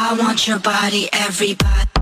I want your body, everybody.